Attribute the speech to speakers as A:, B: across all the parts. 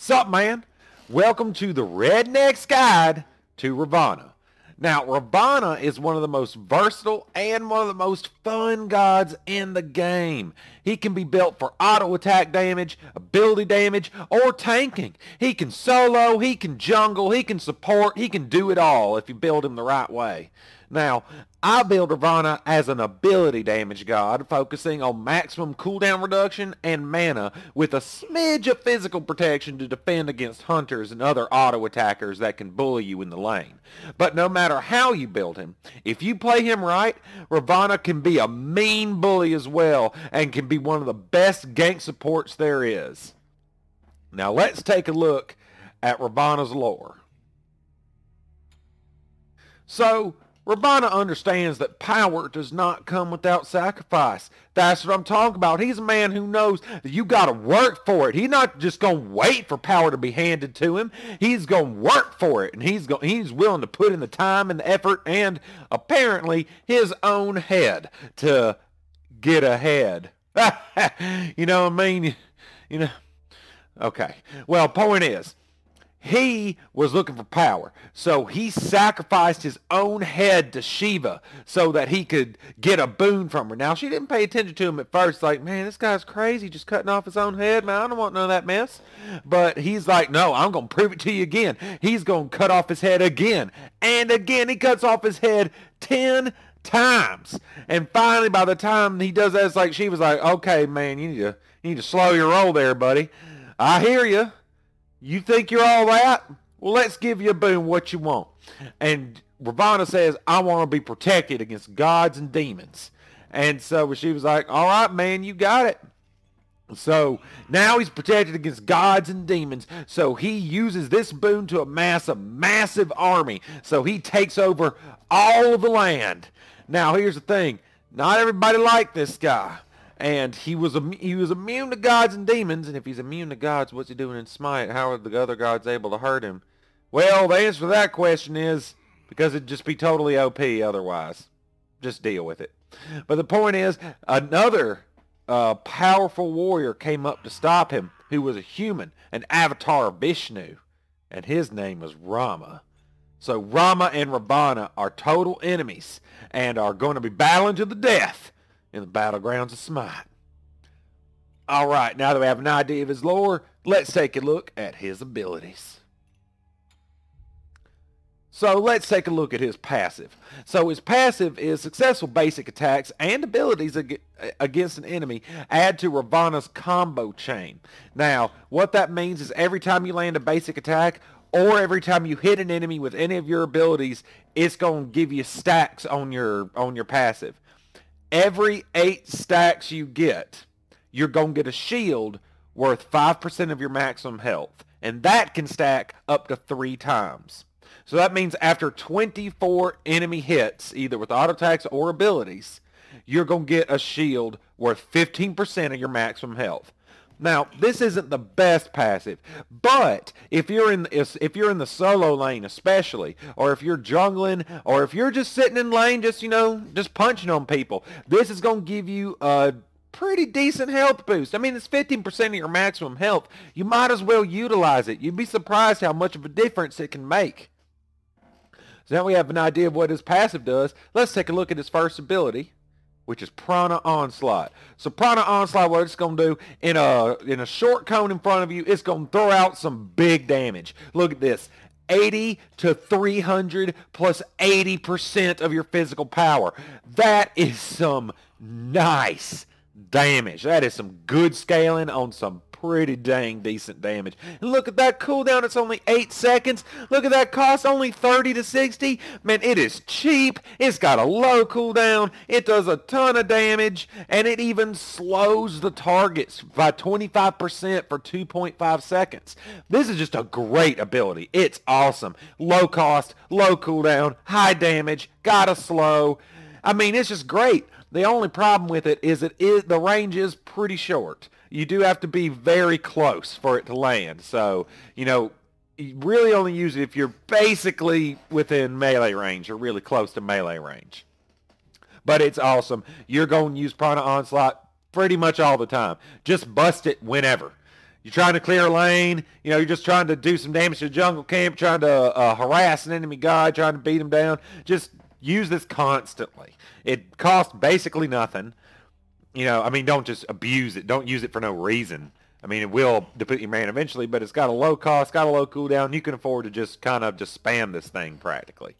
A: Sup, man? Welcome to the Redneck's Guide to Ravana. Now, Ravana is one of the most versatile and one of the most fun gods in the game. He can be built for auto attack damage, ability damage, or tanking. He can solo, he can jungle, he can support, he can do it all if you build him the right way. Now, I build Ravana as an ability damage god, focusing on maximum cooldown reduction and mana with a smidge of physical protection to defend against hunters and other auto attackers that can bully you in the lane. But no matter how you build him, if you play him right, Ravana can be a mean bully as well and can be one of the best gank supports there is. Now let's take a look at Ravana's lore. So, Ravana understands that power does not come without sacrifice. That's what I'm talking about. He's a man who knows that you got to work for it. He's not just going to wait for power to be handed to him. He's going to work for it, and he's he's willing to put in the time and the effort and apparently his own head to get ahead. you know what I mean? You know. Okay. Well, point is, he was looking for power. So he sacrificed his own head to Shiva so that he could get a boon from her. Now, she didn't pay attention to him at first, like, man, this guy's crazy, just cutting off his own head. Man, I don't want none of that mess. But he's like, no, I'm going to prove it to you again. He's going to cut off his head again. And again, he cuts off his head 10 times. And finally, by the time he does that, it's like she was like, okay, man, you need to, you need to slow your roll there, buddy. I hear you. You think you're all that? Well, let's give you a boon what you want. And Ravana says, I want to be protected against gods and demons. And so she was like, all right, man, you got it. So now he's protected against gods and demons. So he uses this boon to amass a massive army. So he takes over all of the land. Now here's the thing. Not everybody liked this guy and he was he was immune to gods and demons. And if he's immune to gods, what's he doing in Smite? How are the other gods able to hurt him? Well, the answer to that question is because it'd just be totally OP otherwise. Just deal with it. But the point is, another uh, powerful warrior came up to stop him, who was a human, an avatar of Vishnu, and his name was Rama. So Rama and Ravana are total enemies and are going to be battling to the death in the battlegrounds of Smite. All right, now that we have an idea of his lore, let's take a look at his abilities. So let's take a look at his passive. So his passive is successful basic attacks and abilities against an enemy add to Ravana's combo chain. Now, what that means is every time you land a basic attack or every time you hit an enemy with any of your abilities, it's going to give you stacks on your on your passive every eight stacks you get, you're going to get a shield worth 5% of your maximum health. And that can stack up to three times. So that means after 24 enemy hits, either with auto attacks or abilities, you're going to get a shield worth 15% of your maximum health. Now, this isn't the best passive, but if you're in if you're in the solo lane especially, or if you're jungling, or if you're just sitting in lane just, you know, just punching on people, this is going to give you a pretty decent health boost. I mean, it's 15% of your maximum health. You might as well utilize it. You'd be surprised how much of a difference it can make. So now we have an idea of what his passive does. Let's take a look at his first ability which is Prana Onslaught. So Prana Onslaught, what it's going to do, in a, in a short cone in front of you, it's going to throw out some big damage. Look at this. 80 to 300 plus 80% of your physical power. That is some nice damage. That is some good scaling on some pretty dang decent damage. And look at that cooldown, it's only 8 seconds. Look at that cost, only 30 to 60. Man, it is cheap. It's got a low cooldown. It does a ton of damage, and it even slows the targets by 25% for 2.5 seconds. This is just a great ability. It's awesome. Low cost, low cooldown, high damage, gotta slow. I mean, it's just great. The only problem with it is it is the range is pretty short you do have to be very close for it to land. So, you know, you really only use it if you're basically within melee range or really close to melee range. But it's awesome. You're going to use Prana Onslaught pretty much all the time. Just bust it whenever. you're trying to clear a lane, you know, you're just trying to do some damage to the jungle camp, trying to uh, harass an enemy guy, trying to beat him down. Just use this constantly. It costs basically nothing. You know, I mean, don't just abuse it. Don't use it for no reason. I mean, it will deplete your man eventually, but it's got a low cost, got a low cooldown. You can afford to just kind of just spam this thing practically.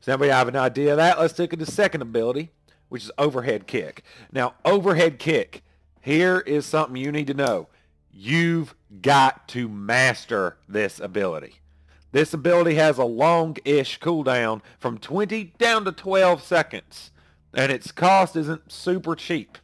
A: So now we have an idea of that. Let's take the second ability, which is overhead kick. Now, overhead kick, here is something you need to know. You've got to master this ability. This ability has a long-ish cooldown from 20 down to 12 seconds, and its cost isn't super cheap.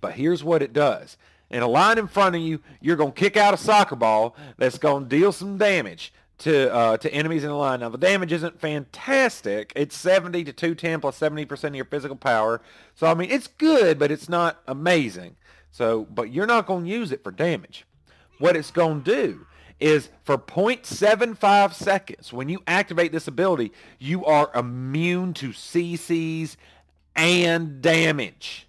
A: But here's what it does. In a line in front of you, you're going to kick out a soccer ball that's going to deal some damage to uh, to enemies in the line. Now, the damage isn't fantastic. It's 70 to 210 plus 70% of your physical power. So, I mean, it's good, but it's not amazing. So, but you're not going to use it for damage. What it's going to do is for 0.75 seconds, when you activate this ability, you are immune to CCs and damage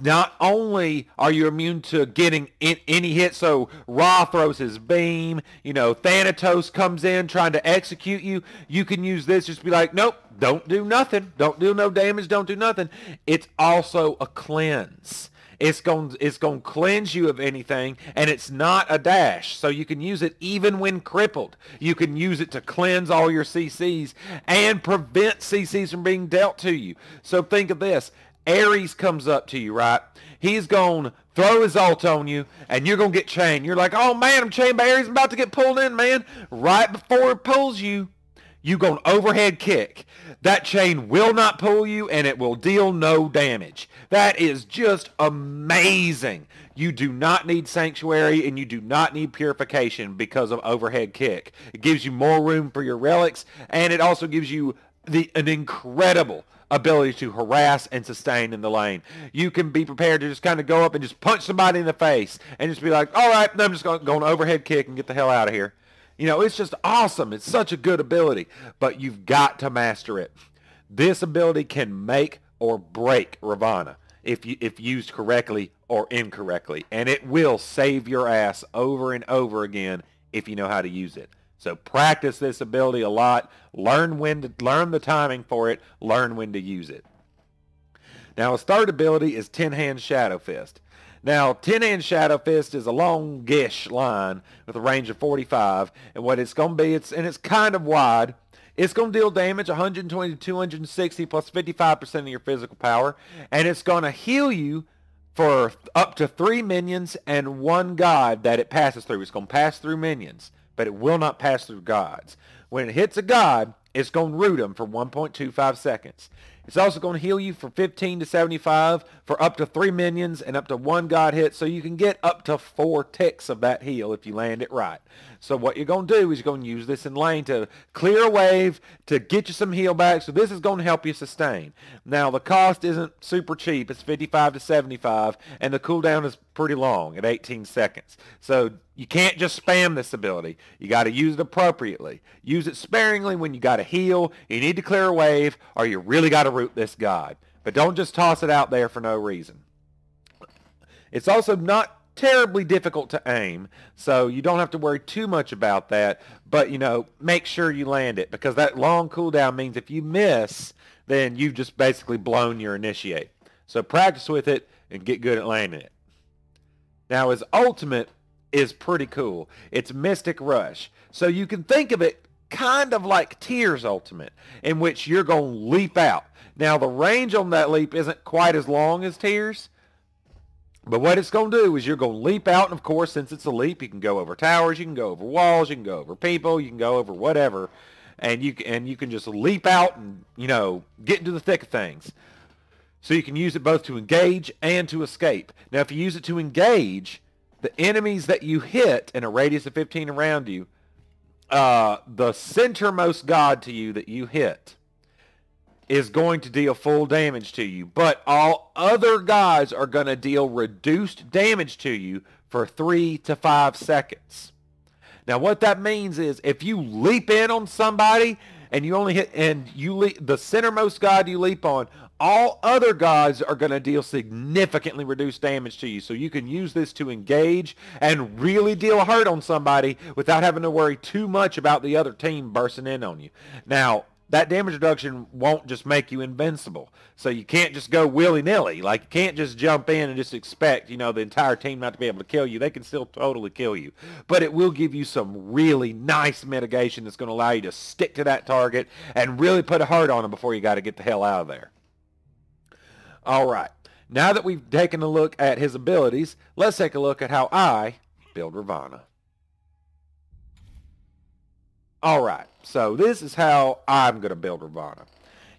A: not only are you immune to getting in, any hit, so Ra throws his beam, you know, Thanatos comes in trying to execute you, you can use this just be like, nope, don't do nothing. Don't do no damage, don't do nothing. It's also a cleanse. It's going it's going to cleanse you of anything and it's not a dash. So you can use it even when crippled. You can use it to cleanse all your CCs and prevent CCs from being dealt to you. So think of this. Ares comes up to you, right? He's going to throw his ult on you, and you're going to get chained. You're like, oh, man, I'm chained by Ares. I'm about to get pulled in, man. Right before it pulls you, you going to overhead kick. That chain will not pull you, and it will deal no damage. That is just amazing. You do not need Sanctuary, and you do not need Purification because of overhead kick. It gives you more room for your relics, and it also gives you the an incredible ability to harass and sustain in the lane. You can be prepared to just kind of go up and just punch somebody in the face and just be like, all right, I'm just going to go an overhead kick and get the hell out of here. You know, it's just awesome. It's such a good ability, but you've got to master it. This ability can make or break Ravana if you, if used correctly or incorrectly, and it will save your ass over and over again if you know how to use it. So practice this ability a lot. Learn when to learn the timing for it. Learn when to use it. Now his third ability is Ten Hand Shadow Fist. Now, Ten Hand Shadow Fist is a longish line with a range of 45, and what it's going to be, it's and it's kind of wide. It's going to deal damage 120 to 260 plus 55% of your physical power, and it's going to heal you for up to three minions and one god that it passes through. It's going to pass through minions but it will not pass through gods. When it hits a god, it's going to root them for 1.25 seconds. It's also going to heal you for 15 to 75 for up to three minions and up to one god hit, so you can get up to four ticks of that heal if you land it right. So what you're going to do is you're going to use this in lane to clear a wave, to get you some heal back. So this is going to help you sustain. Now, the cost isn't super cheap. It's 55 to 75, and the cooldown is pretty long at 18 seconds. So you can't just spam this ability. You got to use it appropriately. Use it sparingly when you got to heal, you need to clear a wave, or you really got to root this god. But don't just toss it out there for no reason. It's also not terribly difficult to aim, so you don't have to worry too much about that. But, you know, make sure you land it because that long cooldown means if you miss, then you've just basically blown your initiate. So practice with it and get good at landing it. Now, his ultimate is pretty cool. It's Mystic Rush. So you can think of it kind of like Tyr's ultimate, in which you're going to leap out. Now, the range on that leap isn't quite as long as Tyr's, but what it's going to do is you're going to leap out, and of course, since it's a leap, you can go over towers, you can go over walls, you can go over people, you can go over whatever, and you and you can just leap out and you know get into the thick of things. So you can use it both to engage and to escape. Now, if you use it to engage, the enemies that you hit in a radius of 15 around you, uh, the centermost god to you that you hit is going to deal full damage to you, but all other guys are going to deal reduced damage to you for three to five seconds. Now, what that means is if you leap in on somebody and you only hit and you leap the centermost god you leap on, all other gods are going to deal significantly reduced damage to you. So you can use this to engage and really deal hurt on somebody without having to worry too much about the other team bursting in on you. Now, that damage reduction won't just make you invincible. So you can't just go willy-nilly. Like, you can't just jump in and just expect, you know, the entire team not to be able to kill you. They can still totally kill you. But it will give you some really nice mitigation that's going to allow you to stick to that target and really put a hurt on them before you got to get the hell out of there. All right. Now that we've taken a look at his abilities, let's take a look at how I build Ravana. All right, so this is how I'm going to build Ravana.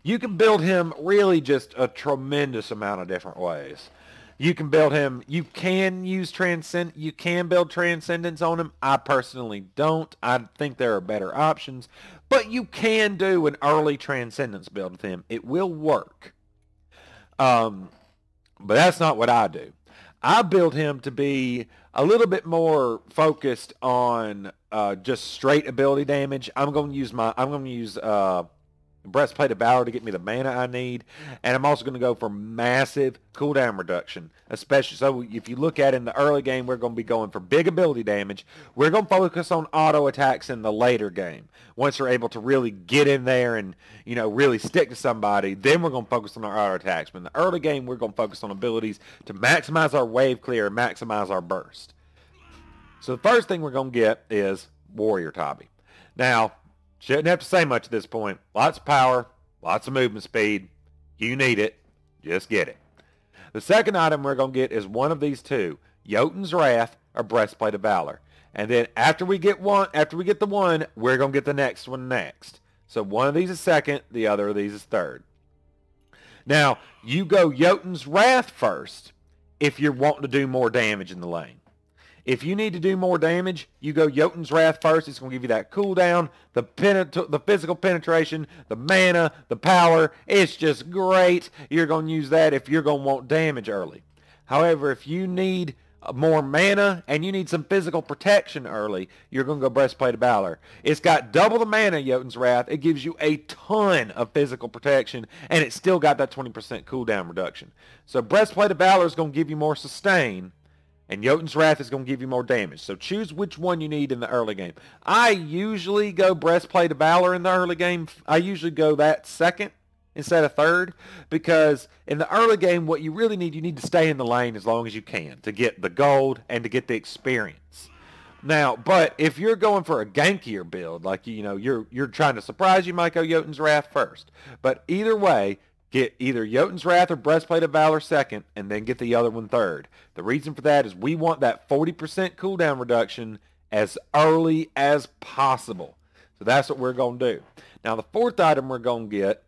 A: You can build him really just a tremendous amount of different ways. You can build him, you can use transcend, you can build transcendence on him. I personally don't. I think there are better options, but you can do an early transcendence build with him. It will work. Um, but that's not what I do. I build him to be a little bit more focused on uh, just straight ability damage. I'm going to use my I'm going to use uh, breastplate of valor to get me the mana I need, and I'm also going to go for massive cooldown reduction. Especially so, if you look at in the early game, we're going to be going for big ability damage. We're going to focus on auto attacks in the later game. Once we're able to really get in there and you know really stick to somebody, then we're going to focus on our auto attacks. But in the early game, we're going to focus on abilities to maximize our wave clear and maximize our burst. So the first thing we're going to get is Warrior Tabi. Now, Shouldn't have to say much at this point. Lots of power, lots of movement speed. You need it. Just get it. The second item we're going to get is one of these two, Jotun's Wrath or Breastplate of Valor. And then after we get one, after we get the one, we're going to get the next one next. So one of these is second, the other of these is third. Now, you go Jotun's Wrath first if you're wanting to do more damage in the lane. If you need to do more damage, you go Jotun's Wrath first. It's going to give you that cooldown, the penet- the physical penetration, the mana, the power. It's just great. You're going to use that if you're going to want damage early. However, if you need uh, more mana and you need some physical protection early, you're going to go Breastplate of Valor. It's got double the mana, Jotun's Wrath. It gives you a ton of physical protection, and it's still got that 20% cooldown reduction. So Breastplate of Valor is going to give you more sustain, and Jotun's Wrath is going to give you more damage. So choose which one you need in the early game. I usually go Breastplate of Valor in the early game. I usually go that second instead of third because in the early game what you really need, you need to stay in the lane as long as you can to get the gold and to get the experience. Now, but if you're going for a gankier build, like you know, you're you're trying to surprise, you might go Jotun's Wrath first. But either way, Get either Jotun's Wrath or Breastplate of Valor second, and then get the other one third. The reason for that is we want that 40% cooldown reduction as early as possible. So that's what we're going to do. Now, the fourth item we're going to get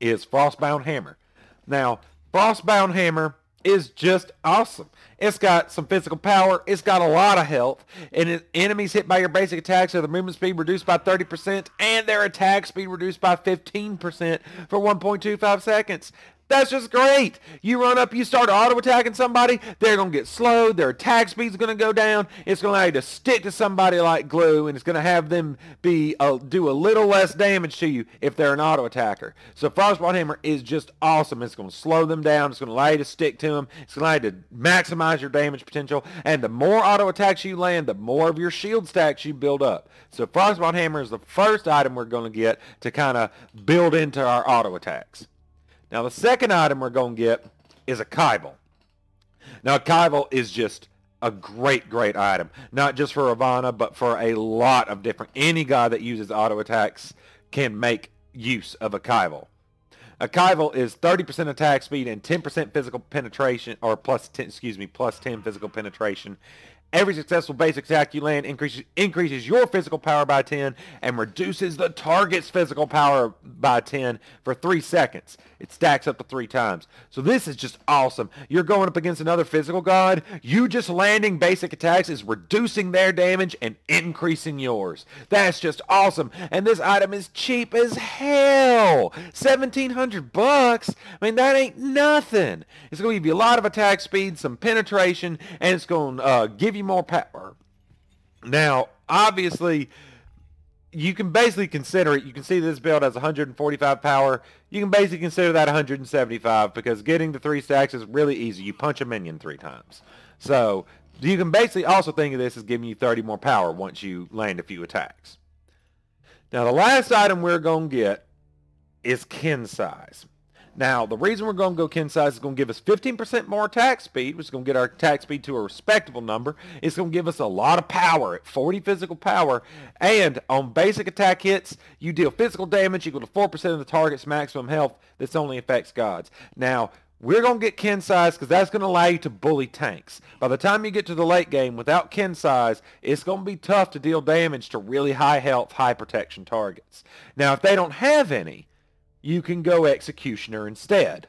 A: is Frostbound Hammer. Now, Frostbound Hammer is just awesome. It's got some physical power. It's got a lot of health. And enemies hit by your basic attacks have their movement speed reduced by 30% and their attack speed reduced by 15% for 1.25 seconds. That's just great. You run up, you start auto attacking somebody, they're going to get slowed, their attack speed's going to go down. It's going to allow you to stick to somebody like glue, and it's going to have them be uh, do a little less damage to you if they're an auto attacker. So Frostbound Hammer is just awesome. It's going to slow them down. It's going to allow you to stick to them. It's going to allow you to maximize your damage potential. And the more auto attacks you land, the more of your shield stacks you build up. So Frostbound Hammer is the first item we're going to get to kind of build into our auto attacks. Now the second item we're going to get is a Kybal. Now Kybal is just a great, great item. Not just for Ravana, but for a lot of different... Any guy that uses auto attacks can make use of a Kybal. A Kybal is 30% attack speed and 10% physical penetration, or plus 10, excuse me, plus 10 physical penetration. Every successful base attack you land increases, increases your physical power by 10 and reduces the target's physical power by 10 for 3 seconds. It stacks up to 3 times. So this is just awesome. You're going up against another physical god. You just landing basic attacks is reducing their damage and increasing yours. That's just awesome. And this item is cheap as hell. 1700 bucks. I mean, that ain't nothing. It's going to give you a lot of attack speed, some penetration, and it's going to uh, give you more power. Now, obviously, you can basically consider it. You can see this build has 145 power. You can basically consider that 175 because getting the three stacks is really easy. You punch a minion three times. So you can basically also think of this as giving you 30 more power once you land a few attacks. Now the last item we're going to get is Qin's Sais. Now, the reason we're going to go Qin's Sais is going to give us 15% more attack speed, which is going to get our attack speed to a respectable number. It's going to give us a lot of power at 40 physical power. And on basic attack hits, you deal physical damage equal to 4% of the target's maximum health. This only affects gods. Now, we're going to get Qin's Sais because that's going to allow you to bully tanks. By the time you get to the late game, without Qin's Sais, it's going to be tough to deal damage to really high health, high protection targets. Now, if they don't have any, you can go Executioner instead.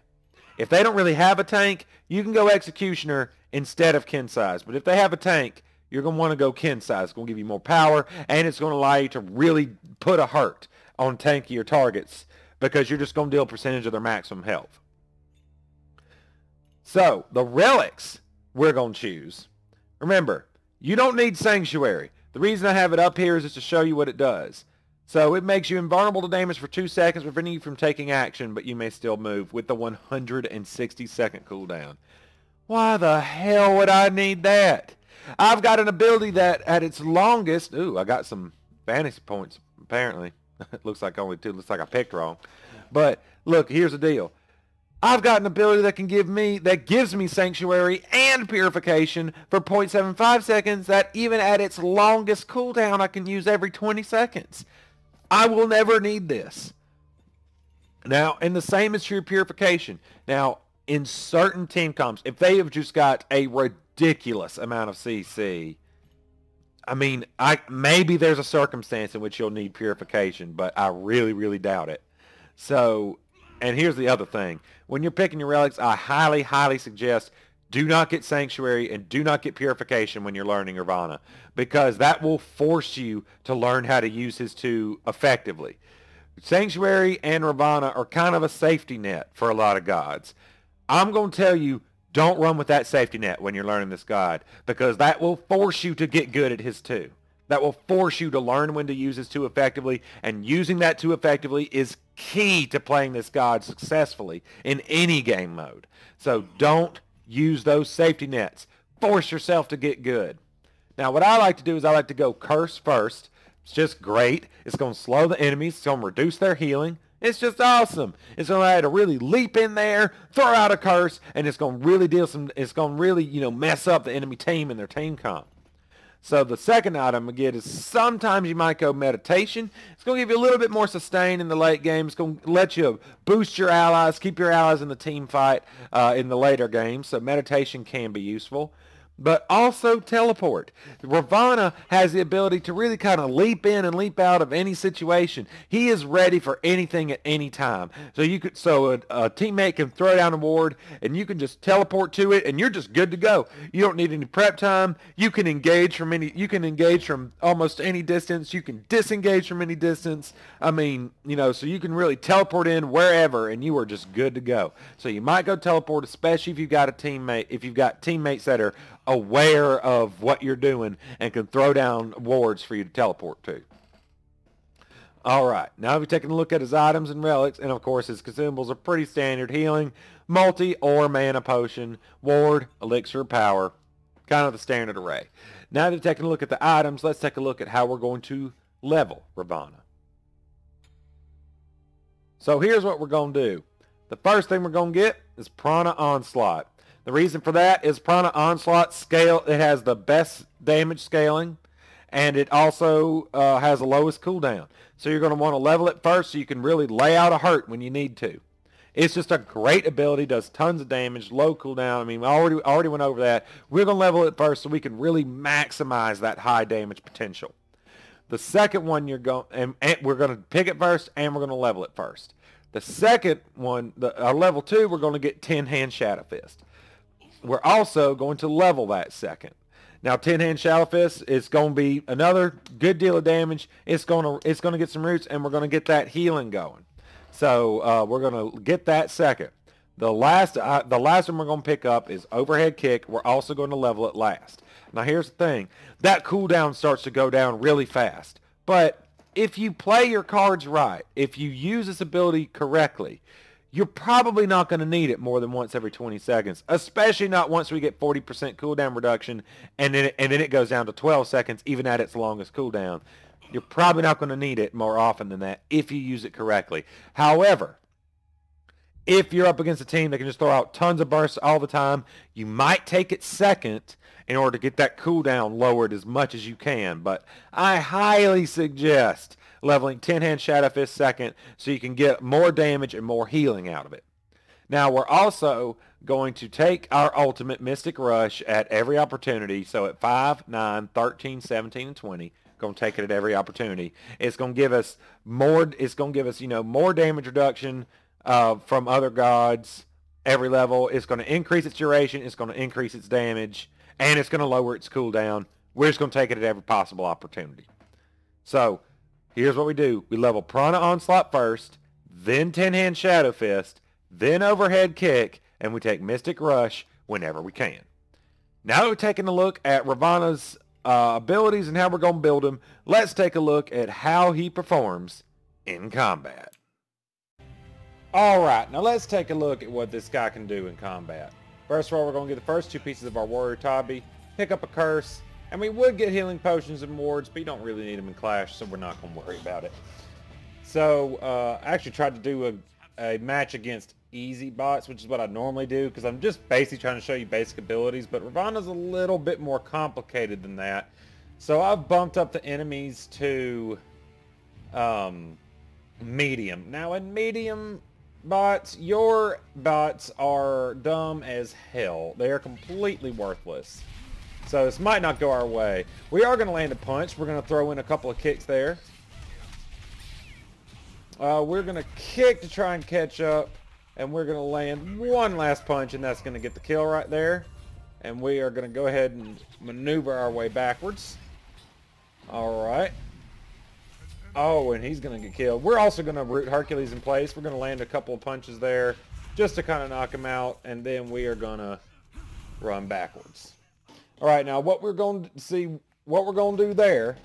A: If they don't really have a tank, you can go Executioner instead of Qin's Sais. But if they have a tank, you're going to want to go Qin's Sais. It's going to give you more power, and it's going to allow you to really put a hurt on tankier targets because you're just going to deal a percentage of their maximum health. So, the relics we're going to choose. Remember, you don't need Sanctuary. The reason I have it up here is just to show you what it does. So it makes you invulnerable to damage for 2 seconds, preventing you from taking action, but you may still move with the 160 second cooldown. Why the hell would I need that? I've got an ability that at its longest, ooh, I got some fantasy points, apparently. it looks like only two, looks like I picked wrong. But look, here's the deal. I've got an ability that can give me, that gives me Sanctuary and Purification for 0.75 seconds that even at its longest cooldown I can use every 20 seconds. I will never need this. Now, and the same is true purification. Now, in certain team comps, if they have just got a ridiculous amount of CC, I mean, I maybe there's a circumstance in which you'll need purification, but I really, really doubt it. So, and here's the other thing. When you're picking your relics, I highly, highly suggest do not get Sanctuary and do not get Purification when you're learning Ravana because that will force you to learn how to use his two effectively. Sanctuary and Nirvana are kind of a safety net for a lot of gods. I'm going to tell you, don't run with that safety net when you're learning this god because that will force you to get good at his two. That will force you to learn when to use his two effectively, and using that two effectively is key to playing this god successfully in any game mode. So don't use those safety nets. Force yourself to get good. Now, what I like to do is I like to go curse first. It's just great. It's going to slow the enemies. It's going to reduce their healing. It's just awesome. It's going to allow you to really leap in there, throw out a curse, and it's going to really deal some. It's going to really, you know, mess up the enemy team and their team comp. So the second item again is sometimes you might go meditation. It's going to give you a little bit more sustain in the late game. It's going to let you boost your allies, keep your allies in the team fight uh, in the later games. So meditation can be useful but also teleport. Ravana has the ability to really kind of leap in and leap out of any situation. He is ready for anything at any time. So you could, so a, a, teammate can throw down a ward, and you can just teleport to it, and you're just good to go. You don't need any prep time. You can engage from any. You can engage from almost any distance. You can disengage from any distance. I mean, you know, so you can really teleport in wherever, and you are just good to go. So you might go teleport, especially if you've got a teammate. If you've got teammates that are aware of what you're doing and can throw down wards for you to teleport to. All right, now we've taken a look at his items and relics, and of course his consumables are pretty standard. Healing, multi or mana potion, ward, elixir power, kind of the standard array. Now that we've taken a look at the items, let's take a look at how we're going to level Ravana. So here's what we're going to do. The first thing we're going to get is Prana Onslaught. The reason for that is Prana Onslaught scale. It has the best damage scaling, and it also uh, has the lowest cooldown. So you're going to want to level it first so you can really lay out a hurt when you need to. It's just a great ability, does tons of damage, low cooldown. I mean, I already, already went over that. We're going to level it first so we can really maximize that high damage potential. The second one you're going, and, and we're going to pick it first, and we're going to level it first. The second one, the uh, level two, we're going to get 10 hand Shadow Fist we're also going to level that second. Now, 10 hand Shadow Fist is going to be another good deal of damage. It's going to it's going to get some roots, and we're going to get that healing going. So uh, we're going to get that second. The last uh, the last one we're going to pick up is overhead kick. We're also going to level it last. Now, here's the thing: that cooldown starts to go down really fast, but if you play your cards right, if you use this ability correctly, you're probably not going to need it more than once every 20 seconds, especially not once we get 40% cooldown reduction and then it, and then it goes down to 12 seconds even at its longest cooldown. You're probably not going to need it more often than that if you use it correctly. However, if you're up against a team that can just throw out tons of bursts all the time, you might take it second in order to get that cooldown lowered as much as you can. But I highly suggest leveling 10 hand Shadow Fist second so you can get more damage and more healing out of it. Now we're also going to take our ultimate Mystic Rush at every opportunity. So at 5, 9, 13, 17, and 20, going to take it at every opportunity. It's going to give us more, it's going to give us, you know, more damage reduction uh, from other gods every level. It's going to increase its duration. It's going to increase its damage and it's going to lower its cooldown. We're just going to take it at every possible opportunity. So here's what we do. We level Prana Onslaught first, then 10-hand Shadow Fist, then Overhead Kick, and we take Mystic Rush whenever we can. Now that we're taking a look at Ravana's uh, abilities and how we're going to build him, let's take a look at how he performs in combat. Alright, now let's take a look at what this guy can do in combat. First of all, we're going to get the first two pieces of our Warrior Tabi, pick up a Curse, and we would get healing potions and wards, but you don't really need them in Clash, so we're not going to worry about it. So, uh, I actually tried to do a, a match against easy bots, which is what I normally do, because I'm just basically trying to show you basic abilities, but Ravana's a little bit more complicated than that. So I've bumped up the enemies to um, medium. Now in medium, bots, your bots are dumb as hell. They are completely worthless. So this might not go our way. We are going to land a punch. We're going to throw in a couple of kicks there. Uh, we're going to kick to try and catch up. And we're going to land one last punch, and that's going to get the kill right there. And we are going to go ahead and maneuver our way backwards. All right. Oh, and he's going to get killed. We're also going to root Hercules in place. We're going to land a couple of punches there just to kind of knock him out, and then we are going to run backwards. All right, now what we're going to see, what we're going to do there,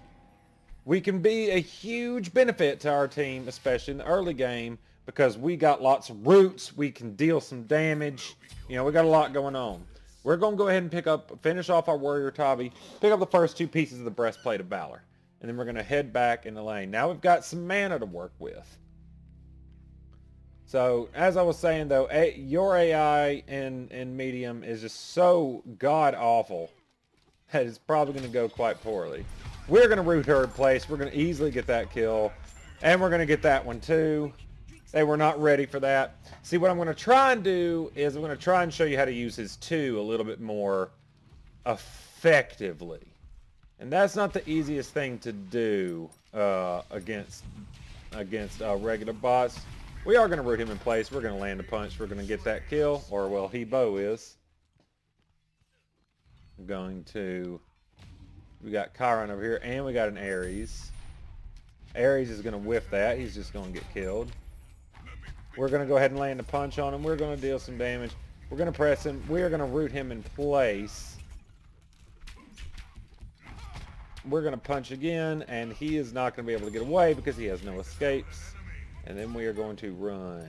A: we can be a huge benefit to our team, especially in the early game, because we got lots of roots. We can deal some damage. You know, we got a lot going on. We're going to go ahead and pick up, finish off our Warrior Tabi, pick up the first two pieces of the Breastplate of Valor and then we're going to head back in the lane. Now we've got some mana to work with. So, as I was saying though, your AI in, in medium is just so god-awful that it's probably going to go quite poorly. We're going to root her in place. We're going to easily get that kill. And we're going to get that one too. They were not ready for that. See, what I'm going to try and do is I'm going to try and show you how to use his 2 a little bit more effectively. And that's not the easiest thing to do uh, against against uh, regular bots. We are going to root him in place. We're going to land a punch. We're going to get that kill. Or, well, he Bo is. Going to... We got Chiron over here. And we got an Ares. Ares is going to whiff that. He's just going to get killed. We're going to go ahead and land a punch on him. We're going to deal some damage. We're going to press him. We're going to root him in place we're going to punch again, and he is not going to be able to get away because he has no escapes. And then we are going to run.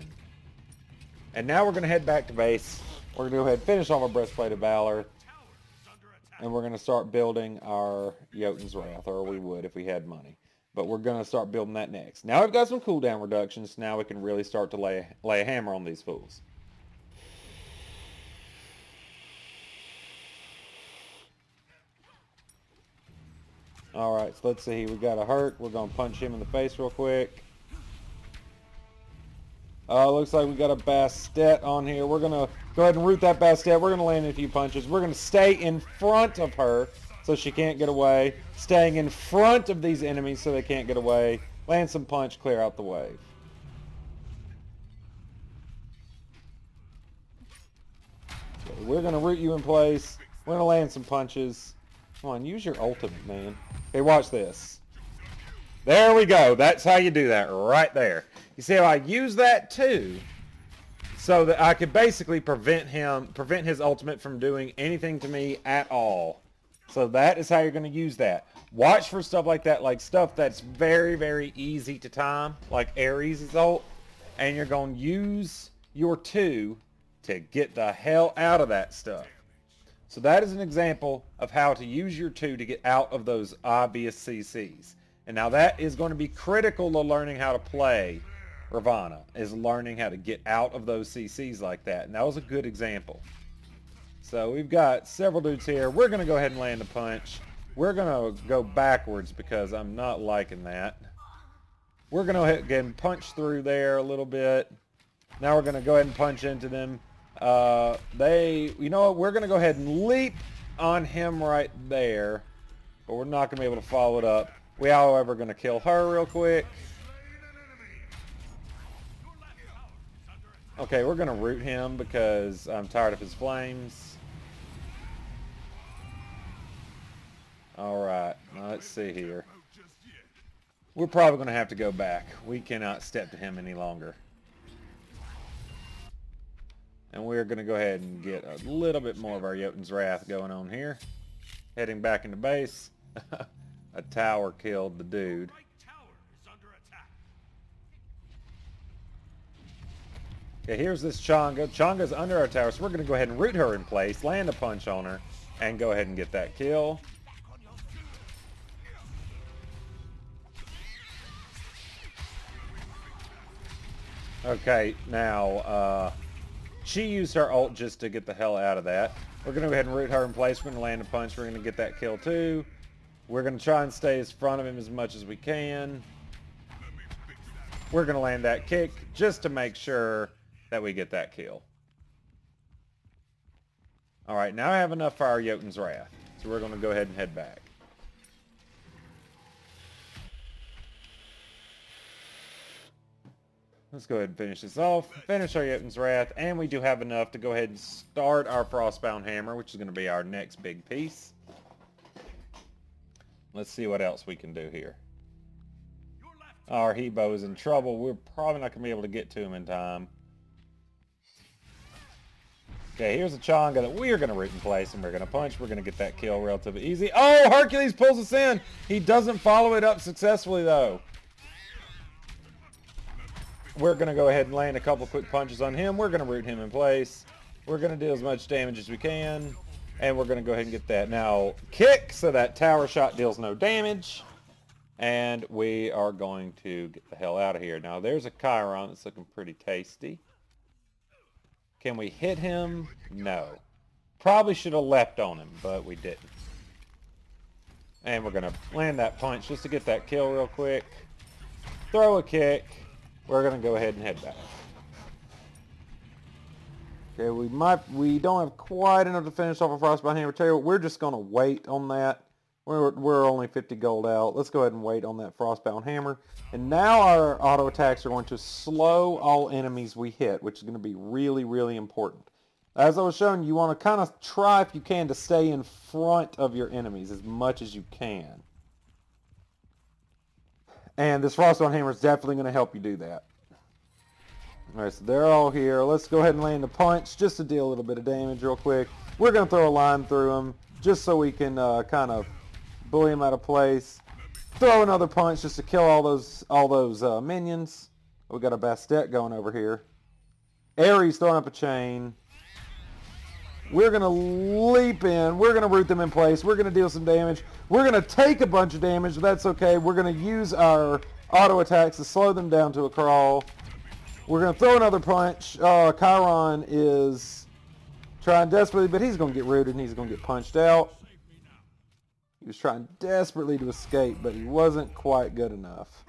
A: And now we're going to head back to base. We're going to go ahead and finish off our Breastplate of Valor. And we're going to start building our Jotun's Wrath, or we would if we had money. But we're going to start building that next. Now we've got some cooldown reductions. Now we can really start to lay, lay a hammer on these fools. Alright, so let's see. We got a hurt. We're going to punch him in the face real quick. Uh, looks like we got a Bastet on here. We're going to go ahead and root that Bastet. We're going to land a few punches. We're going to stay in front of her so she can't get away. Staying in front of these enemies so they can't get away. Land some punch, clear out the wave. we're going to root you in place. We're going to land some punches. Come on, use your ultimate, man. Okay, watch this. There we go. That's how you do that, right there. You see I use that too, so that I could basically prevent him, prevent his ultimate from doing anything to me at all. So that is how you're going to use that. Watch for stuff like that, like stuff that's very, very easy to time, like Ares' ult, and you're going to use your 2 to get the hell out of that stuff. So that is an example of how to use your 2 to get out of those obvious CCs. And now that is going to be critical to learning how to play Ravana, is learning how to get out of those CCs like that. And that was a good example. So we've got several dudes here. We're going to go ahead and land a punch. We're going to go backwards because I'm not liking that. We're going to again punch through there a little bit. Now we're going to go ahead and punch into them. Uh, they, you know what, we're going to go ahead and leap on him right there. But we're not going to be able to follow it up. We, however, are going to kill her real quick. Okay, we're going to root him because I'm tired of his flames. Alright, let's see here. We're probably going to have to go back. We cannot step to him any longer. And we're going to go ahead and get a little bit more of our Jotun's Wrath going on here. Heading back into base. a tower killed the dude. Okay, here's this Chang'e. Chang'e's under our tower, so we're going to go ahead and root her in place, land a punch on her, and go ahead and get that kill. Okay, now, uh, she used her ult just to get the hell out of that. We're going to go ahead and root her in place. We're going to land a punch. We're going to get that kill too. We're going to try and stay in front of him as much as we can. We're going to land that kick just to make sure that we get that kill. Alright, now I have enough for our Jotun's Wrath. So we're going to go ahead and head back. Let's go ahead and finish this off. Finish our Jotun's Wrath. And we do have enough to go ahead and start our Frostbound Hammer, which is going to be our next big piece. Let's see what else we can do here. Our He Bo is in trouble. We're probably not going to be able to get to him in time. Okay, here's a Chang'e that we're going to root in place, and we're going to punch. We're going to get that kill relatively easy. Oh, Hercules pulls us in. He doesn't follow it up successfully, though. We're going to go ahead and land a couple quick punches on him. We're going to root him in place. We're going to do as much damage as we can. And we're going to go ahead and get that now kick so that tower shot deals no damage. And we are going to get the hell out of here. Now there's a Chiron that's looking pretty tasty. Can we hit him? No. Probably should have leapt on him, but we didn't. And we're going to land that punch just to get that kill real quick. Throw a kick. We're going to go ahead and head back. Okay, we might we don't have quite enough to finish off a Frostbound Hammer. Tell you we're just going to wait on that. We're, we're only 50 gold out. Let's go ahead and wait on that Frostbound Hammer. And now our auto attacks are going to slow all enemies we hit, which is going to be really, really important. As I was showing, you want to kind of try, if you can, to stay in front of your enemies as much as you can. And this Frostbound Hammer is definitely going to help you do that. Alright, so they're all here. Let's go ahead and land a punch just to deal a little bit of damage real quick. We're going to throw a line through them just so we can uh, kind of bully him out of place. Throw another punch just to kill all those all those uh, minions. We got a Bastet going over here. Ares throwing up a chain. We're going to leap in. We're going to root them in place. We're going to deal some damage. We're going to take a bunch of damage. but That's okay. We're going to use our auto attacks to slow them down to a crawl. We're going to throw another punch. Uh, Chiron is trying desperately, but he's going to get rooted and he's going to get punched out. He was trying desperately to escape, but he wasn't quite good enough.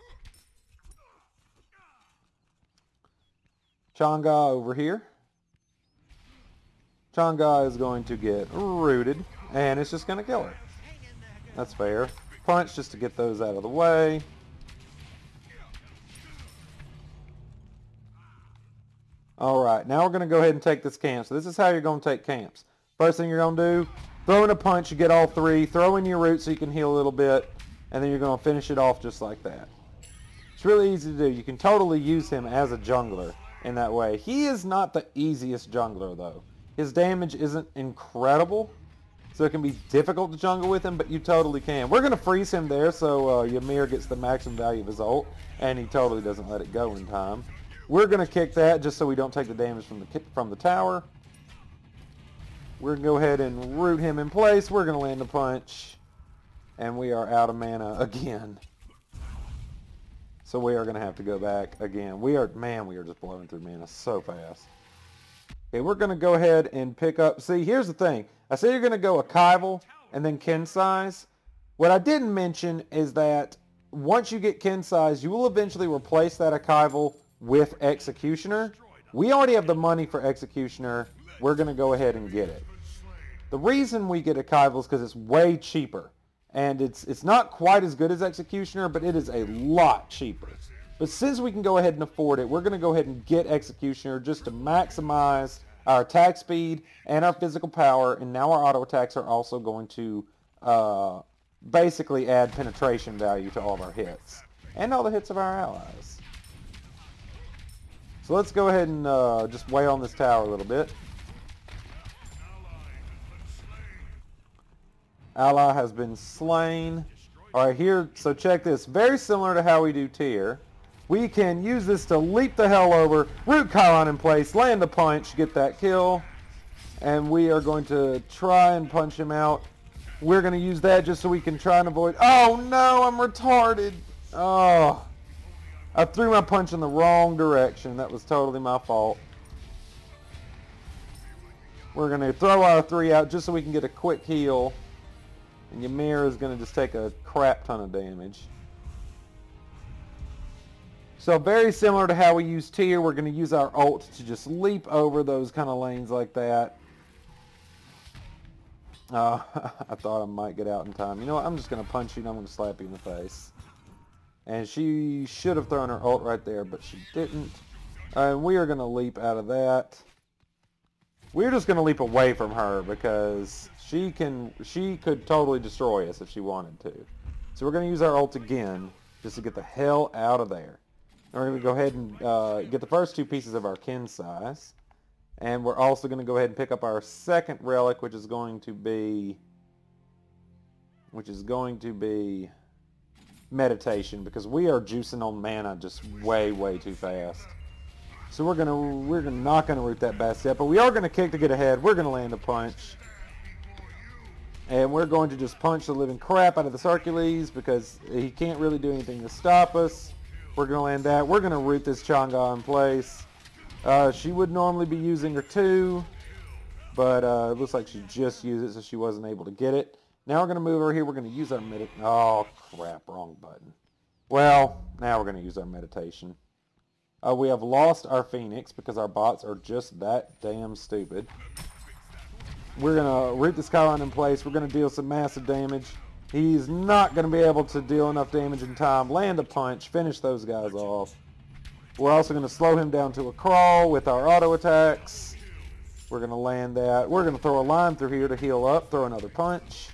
A: Chang'e over here. Chang'e is going to get rooted, and it's just going to kill her. That's fair. Punch just to get those out of the way. Alright, now we're going to go ahead and take this camp. So this is how you're going to take camps. First thing you're going to do, Throw in a punch, you get all three. Throw in your root so you can heal a little bit. And then you're going to finish it off just like that. It's really easy to do. You can totally use him as a jungler in that way. He is not the easiest jungler, though. His damage isn't incredible. So it can be difficult to jungle with him, but you totally can. We're going to freeze him there so uh, Ymir gets the maximum value of his ult, and he totally doesn't let it go in time. We're going to kick that just so we don't take the damage from the from the tower. We're going to go ahead and root him in place. We're going to land a punch. And we are out of mana again. So we are going to have to go back again. We are, man, we are just blowing through mana so fast. Okay, we're going to go ahead and pick up. See, here's the thing. I said you're going to go a Kaival and then Qin's Sais. What I didn't mention is that once you get Qin's Sais, you will eventually replace that Kaival with Executioner. We already have the money for Executioner. We're going to go ahead and get it. The reason we get a Kaival is because it's way cheaper. And it's, it's not quite as good as Executioner, but it is a lot cheaper. But since we can go ahead and afford it, we're going to go ahead and get Executioner just to maximize our attack speed and our physical power. And now our auto attacks are also going to uh, basically add penetration value to all of our hits. And all the hits of our allies. So let's go ahead and uh, just weigh on this tower a little bit. Ally has been slain. All right, here, so check this. Very similar to how we do Tyr. We can use this to leap the hell over, root Chiron in place, land the punch, get that kill. And we are going to try and punch him out. We're going to use that just so we can try and avoid... Oh, no, I'm retarded. Oh, I threw my punch in the wrong direction. That was totally my fault. We're going to throw our three out just so we can get a quick heal. And Ymir is going to just take a crap ton of damage. So very similar to how we use Tyr, we're going to use our ult to just leap over those kind of lanes like that. Uh, I thought I might get out in time. You know what? I'm just going to punch you and I'm going to slap you in the face. And she should have thrown her ult right there, but she didn't. And we are going to leap out of that. We're just going to leap away from her because she can, she could totally destroy us if she wanted to. So we're going to use our ult again just to get the hell out of there. And we're going to go ahead and uh, get the first two pieces of our Qin's Sais. And we're also going to go ahead and pick up our second relic, which is going to be, which is going to be meditation, because we are juicing on mana just way, way too fast. So we're gonna we're not gonna root that Bastet, but we are gonna kick to get ahead. We're gonna land a punch. And we're going to just punch the living crap out of this Hercules because he can't really do anything to stop us. We're going to land that. We're going to root this Chang'e in place. Uh, she would normally be using her two, but uh, it looks like she just used it, so she wasn't able to get it. Now we're going to move over here. We're going to use our med. Oh, crap. Wrong button. Well, now we're going to use our meditation. Uh, we have lost our Phoenix because our bots are just that damn stupid. We're going to root this Chiron in place. We're going to deal some massive damage. He's not going to be able to deal enough damage in time. Land a punch. Finish those guys off. We're also going to slow him down to a crawl with our auto attacks. We're going to land that. We're going to throw a line through here to heal up. Throw another punch.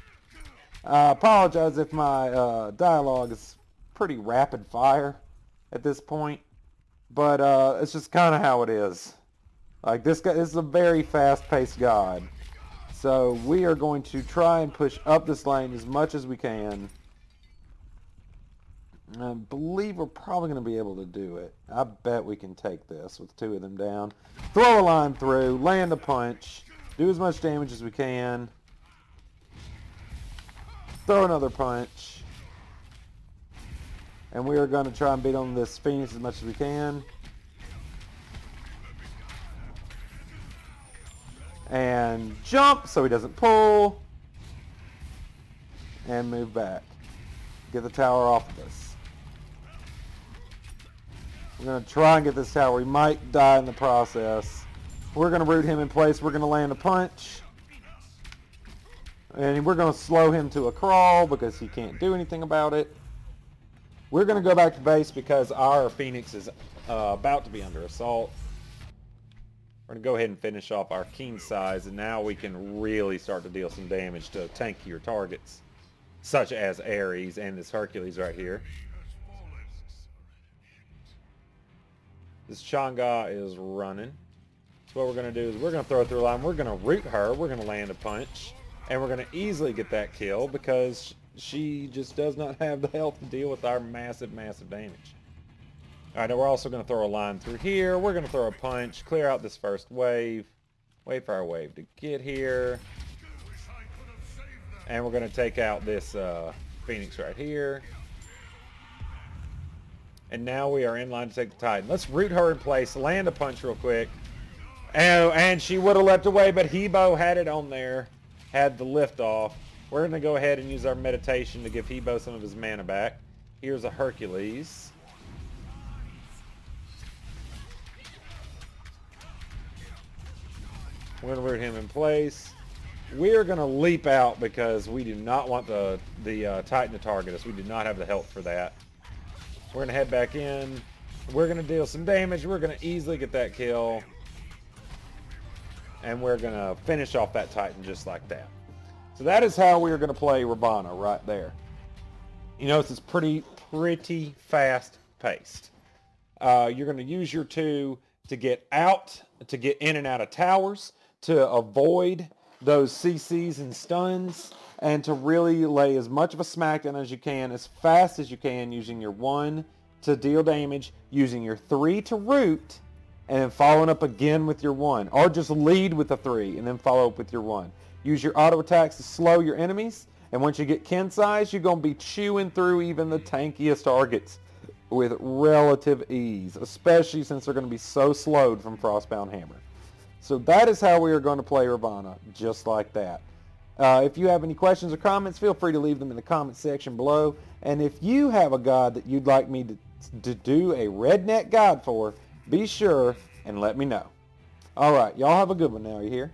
A: I apologize if my uh, dialogue is pretty rapid fire at this point. But uh, it's just kind of how it is. Like this guy this is a very fast-paced god. So we are going to try and push up this lane as much as we can. I believe we're probably going to be able to do it. I bet we can take this with two of them down. Throw a line through, land a punch, do as much damage as we can. Throw another punch. And we are going to try and beat on this Phoenix as much as we can. And jump so he doesn't pull and move back. Get the tower off of us. We're going to try and get this tower. We might die in the process. We're going to root him in place. We're going to land a punch. And we're going to slow him to a crawl because he can't do anything about it. We're going to go back to base because our Phoenix is uh, about to be under assault. We're going to go ahead and finish off our Qin's Sais, and now we can really start to deal some damage to tankier targets, such as Ares and this Hercules right here. This Chang'e is running. So what we're going to do is we're going to throw through a line. We're going to root her. We're going to land a punch. And we're going to easily get that kill because she just does not have the health to deal with our massive, massive damage. Alright, now we're also going to throw a line through here. We're going to throw a punch, clear out this first wave. Wait for our wave to get here. And we're going to take out this uh, Phoenix right here. And now we are in line to take the Titan. Let's root her in place, land a punch real quick. Oh, and she would have leapt away, but He Bo had it on there, had the lift off. We're going to go ahead and use our meditation to give He Bo some of his mana back. Here's a Hercules. Root him in place. We're going to leap out because we do not want the, the uh, Titan to target us. We do not have the health for that. We're going to head back in. We're going to deal some damage. We're going to easily get that kill. And we're going to finish off that Titan just like that. So that is how we are going to play Ravana right there. You notice it's pretty, pretty fast paced. Uh, you're going to use your two to get out, to get in and out of towers, to avoid those CCs and stuns, and to really lay as much of a smackdown as you can, as fast as you can, using your one to deal damage, using your three to root, and then following up again with your one. Or just lead with a three and then follow up with your one. Use your auto attacks to slow your enemies, and once you get Qin's Sais, you're going to be chewing through even the tankiest targets with relative ease, especially since they're going to be so slowed from Frostbound Hammer. So that is how we are going to play Ravana, just like that. Uh, if you have any questions or comments, feel free to leave them in the comment section below. And if you have a god that you'd like me to, to do a redneck god for, be sure and let me know. All right, y'all have a good one now. You here?